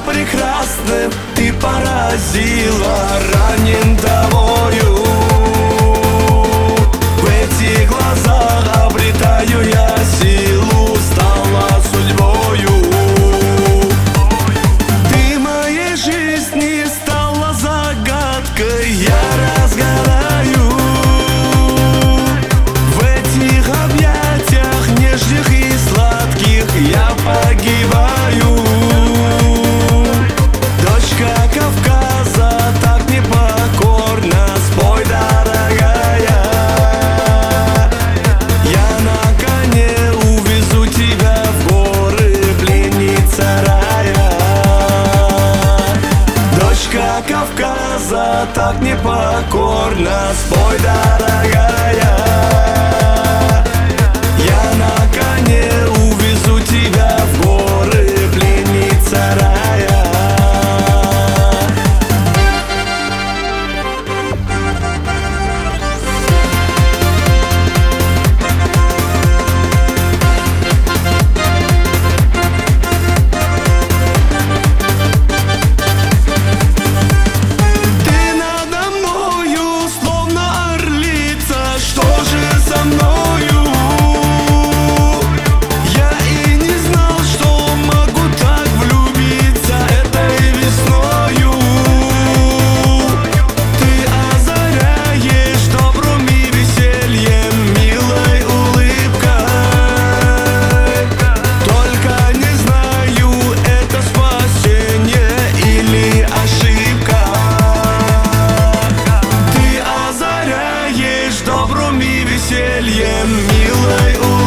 прекрасным ты поразила. Ранен тобою так непокорно. Спой, дорогая весельем, милой улыбкой.